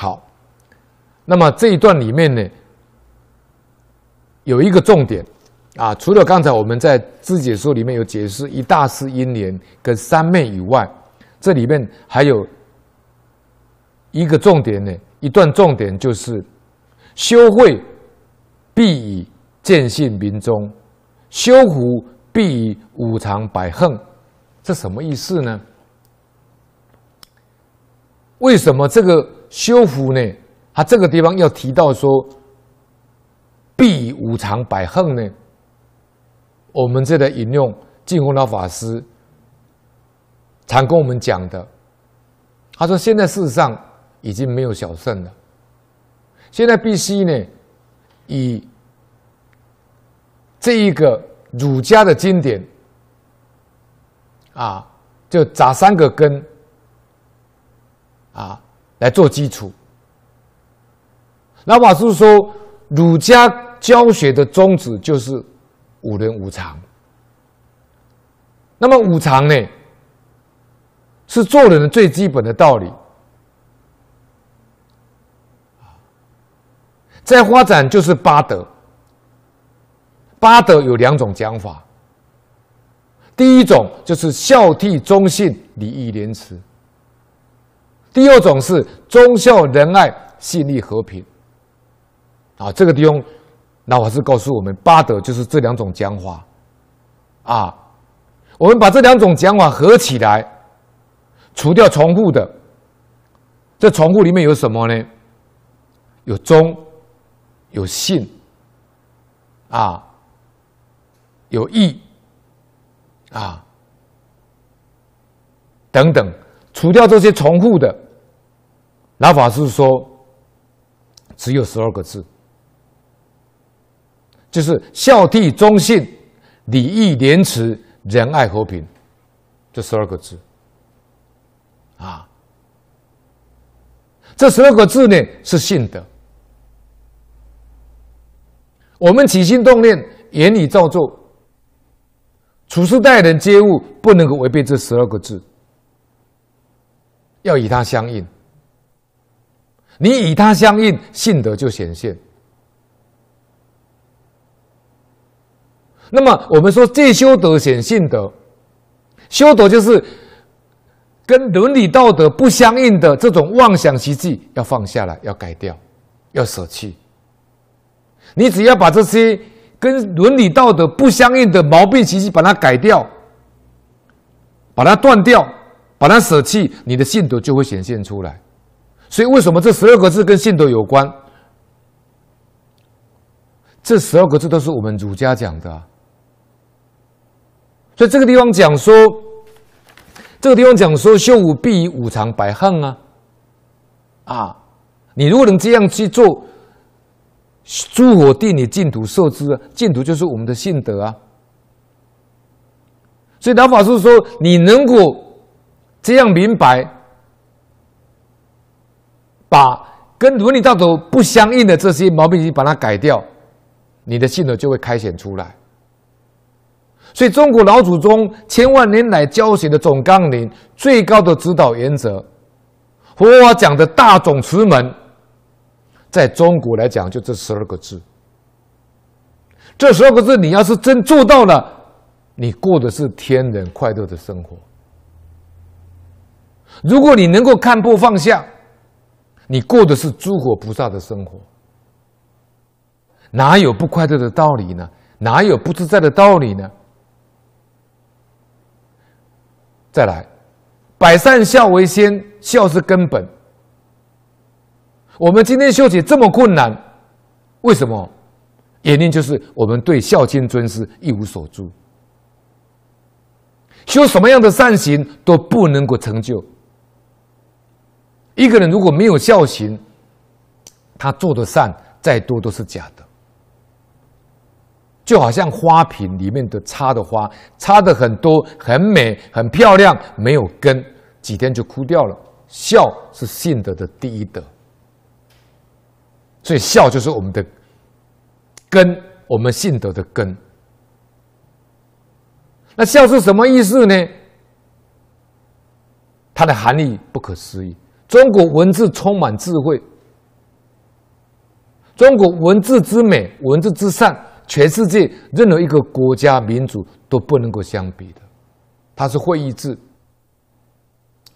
好，那么这一段里面呢，有一个重点啊，除了刚才我们在字解说里面有解释一大师因缘跟三昧以外，这里面还有一个重点呢，一段重点就是修慧必以见性明中，修福必以五常百恨，这什么意思呢？为什么这个修福呢？他这个地方要提到说，必以五常百横呢？我们这里引用净空老法师常跟我们讲的，他说现在事实上已经没有小圣了，现在必须呢以这一个儒家的经典啊，就扎三个根。啊，来做基础。老法师说，儒家教学的宗旨就是五伦五常。那么五常呢，是做人的最基本的道理。再发展就是八德。八德有两种讲法。第一种就是孝悌忠信礼义廉耻。第二种是忠孝仁爱信义和平，啊，这个地方，那我是告诉我们，八德就是这两种讲法，啊，我们把这两种讲法合起来，除掉重复的，这重复里面有什么呢？有忠，有信，啊，有义，啊，等等。除掉这些重复的，老法师说，只有十二个字，就是孝悌忠信、礼义廉耻、仁爱和平，这十二个字，啊，这十二个字呢是信德。我们起心动念、言语造作、处事待人接物，不能够违背这十二个字。要与它相应，你与它相应，信德就显现。那么我们说借修德显信德，修德就是跟伦理道德不相应的这种妄想习气要放下来，要改掉，要舍弃。你只要把这些跟伦理道德不相应的毛病习气把它改掉，把它断掉。把它舍弃，你的信德就会显现出来。所以，为什么这十二个字跟信德有关？这十二个字都是我们儒家讲的。所以，这个地方讲说，这个地方讲说，修武必以五常百恨啊！啊，你如果能这样去做，诸火定你净土受之啊，净土就是我们的信德啊。所以，老法师说，你能够。这样明白，把跟伦理道德不相应的这些毛病，你把它改掉，你的性格就会开显出来。所以，中国老祖宗千万年来教学的总纲领、最高的指导原则，佛法讲的大总持门，在中国来讲就这十二个字。这十二个字，你要是真做到了，你过的是天人快乐的生活。如果你能够看破放下，你过的是诸佛菩萨的生活，哪有不快乐的道理呢？哪有不自在的道理呢？再来，百善孝为先，孝是根本。我们今天修起这么困难，为什么？原因就是我们对孝亲尊师一无所住，修什么样的善行都不能够成就。一个人如果没有孝行，他做的善再多都是假的，就好像花瓶里面的插的花，插的很多很美很漂亮，没有根，几天就枯掉了。孝是信德的第一德，所以孝就是我们的根，我们信德的根。那孝是什么意思呢？它的含义不可思议。中国文字充满智慧，中国文字之美，文字之善，全世界任何一个国家民族都不能够相比的。它是会意字，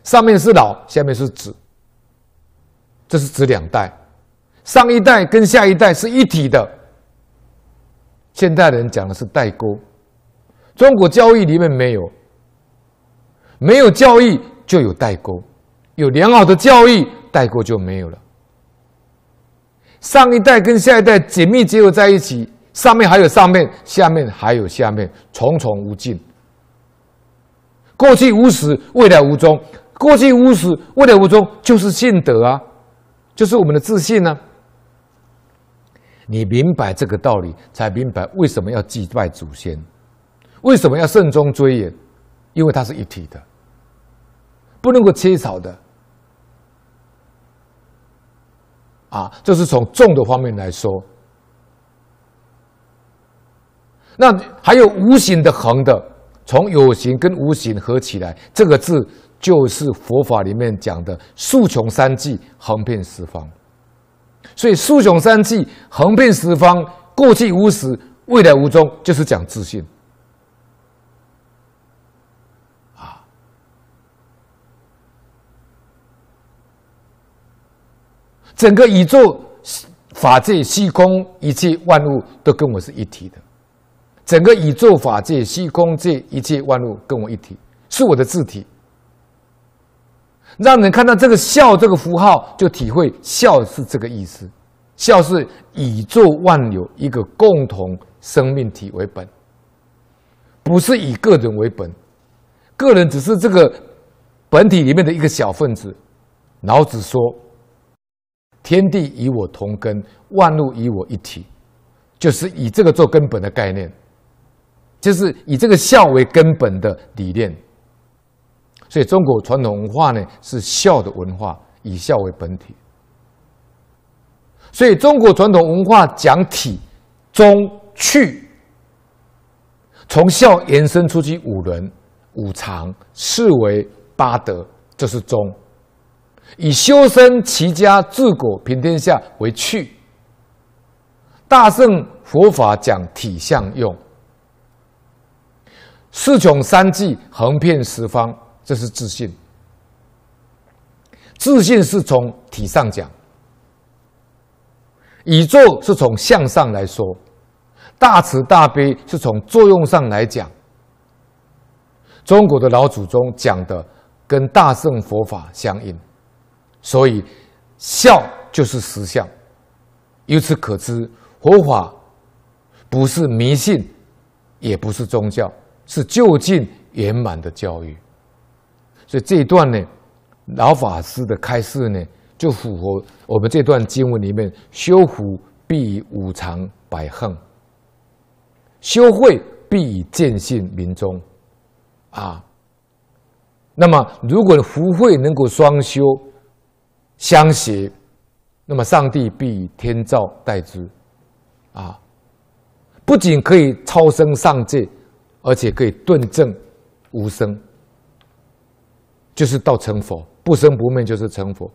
上面是老，下面是子，这是指两代，上一代跟下一代是一体的。现代人讲的是代沟，中国教育里面没有，没有教育就有代沟，有良好的教育，代沟就没有了。上一代跟下一代紧密结合在一起，上面还有上面，下面还有下面，重重无尽。过去无始，未来无终。过去无始，未来无终，就是信德啊，就是我们的自信呢。你明白这个道理，才明白为什么要祭拜祖先，为什么要慎终追远，因为它是一体的，不能够切草的。啊，这是从重的方面来说。那还有无形的横的，从有形跟无形合起来，这个字就是佛法里面讲的“数穷三际，横遍十方”。所以“数穷三际，横遍十方”，过去无始，未来无终，就是讲自信。整个宇宙法界虚空一切万物都跟我是一体的，整个宇宙法界虚空界一切万物跟我一体，是我的字体。让人看到这个笑这个符号，就体会笑是这个意思。笑是宇宙万有一个共同生命体为本，不是以个人为本，个人只是这个本体里面的一个小分子。老子说。天地与我同根，万物与我一体，就是以这个做根本的概念，就是以这个孝为根本的理念。所以中国传统文化呢是孝的文化，以孝为本体。所以中国传统文化讲体、中、去，从孝延伸出去五伦、五常、四维、八德，这是中。以修身齐家治国平天下为趣，大圣佛法讲体相用，四穷三际横遍十方，这是自信。自信是从体上讲，宇宙是从相上来说，大慈大悲是从作用上来讲。中国的老祖宗讲的跟大圣佛法相应。所以，孝就是实相。由此可知，佛法不是迷信，也不是宗教，是就近圆满的教育。所以这一段呢，老法师的开示呢，就符合我们这段经文里面“修福必以五常百恒，修慧必以见性明中”。啊，那么如果福慧能够双修，相携，那么上帝必以天照代之，啊，不仅可以超生上界，而且可以顿证无生，就是到成佛，不生不灭就是成佛。